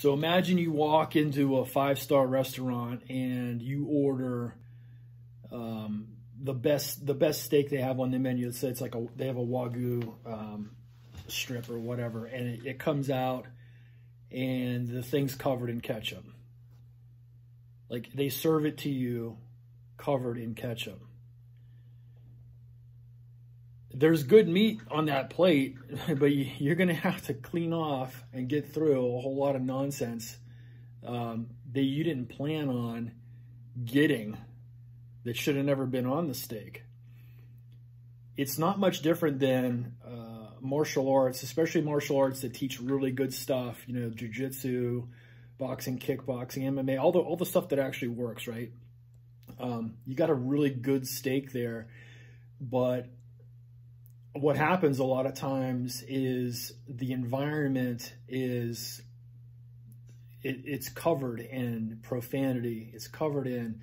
So imagine you walk into a five star restaurant and you order um, the best the best steak they have on the menu. Let's say it's like a they have a wagyu um, strip or whatever, and it, it comes out and the thing's covered in ketchup. Like they serve it to you covered in ketchup. There's good meat on that plate, but you're going to have to clean off and get through a whole lot of nonsense um, that you didn't plan on getting that should have never been on the steak. It's not much different than uh, martial arts, especially martial arts that teach really good stuff, you know, jujitsu, boxing, kickboxing, MMA, all the, all the stuff that actually works, right? Um, you got a really good steak there, but what happens a lot of times is the environment is it, it's covered in profanity. It's covered in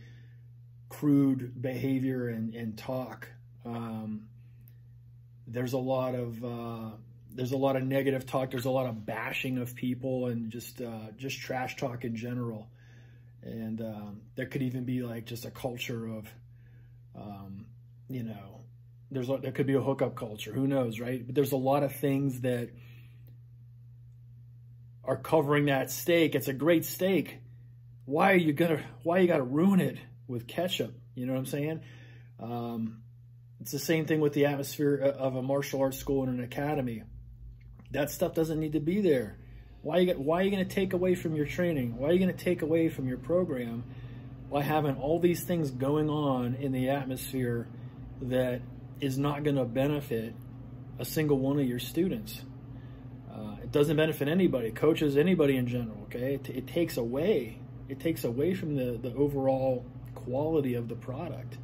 crude behavior and, and talk. Um, there's a lot of uh, there's a lot of negative talk. There's a lot of bashing of people and just uh, just trash talk in general. And um, there could even be like just a culture of, um, you know, there's there could be a hookup culture. Who knows, right? But there's a lot of things that are covering that steak. It's a great steak. Why are you gonna? Why you got to ruin it with ketchup? You know what I'm saying? Um, it's the same thing with the atmosphere of a martial arts school and an academy. That stuff doesn't need to be there. Why you, why are you going to take away from your training? Why are you going to take away from your program by having all these things going on in the atmosphere that is not going to benefit a single one of your students. Uh, it doesn't benefit anybody, coaches, anybody in general. Okay, it, it, takes away, it takes away from the the overall quality of the product.